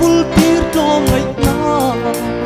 vul tir tlom ngai na